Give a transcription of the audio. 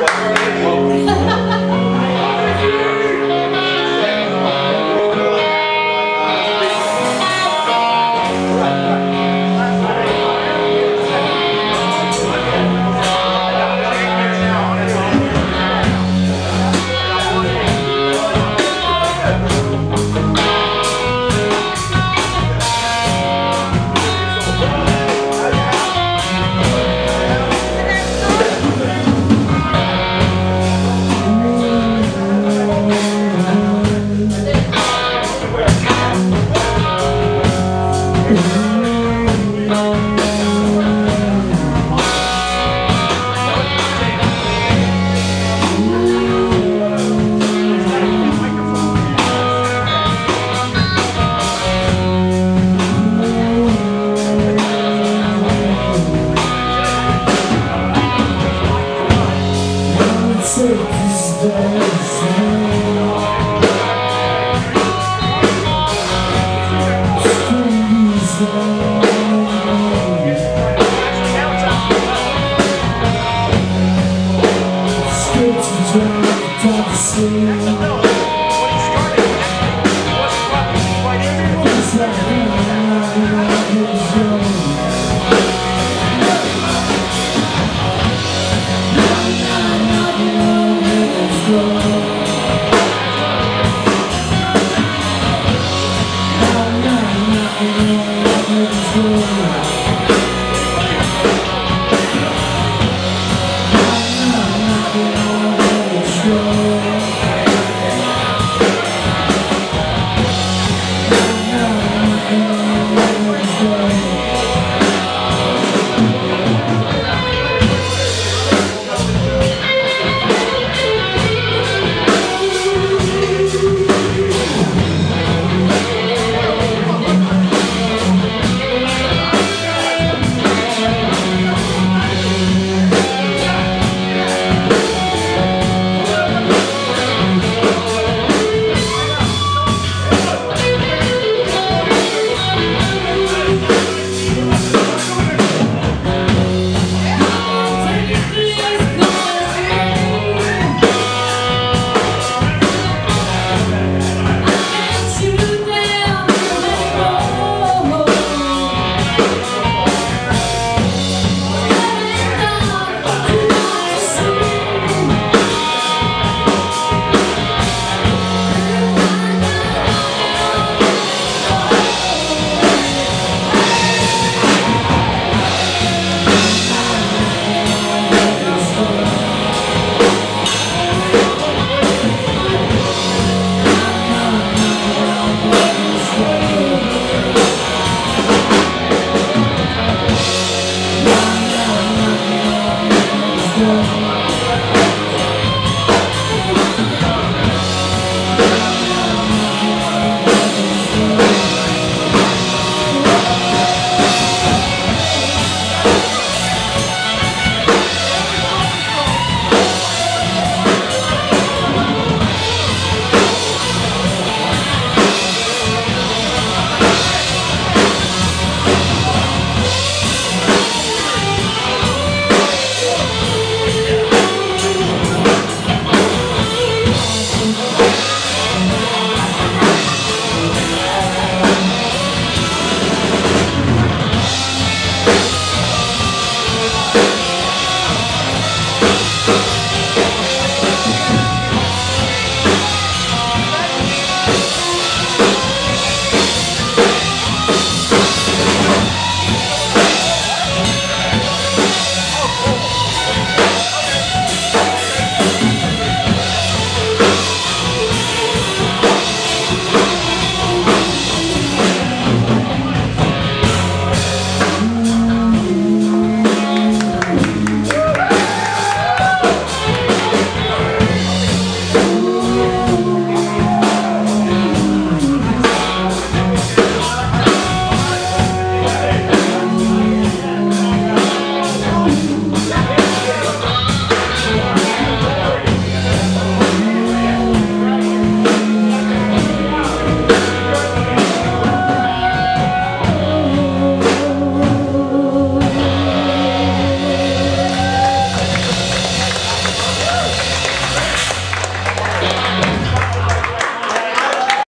Wow. Take this. It's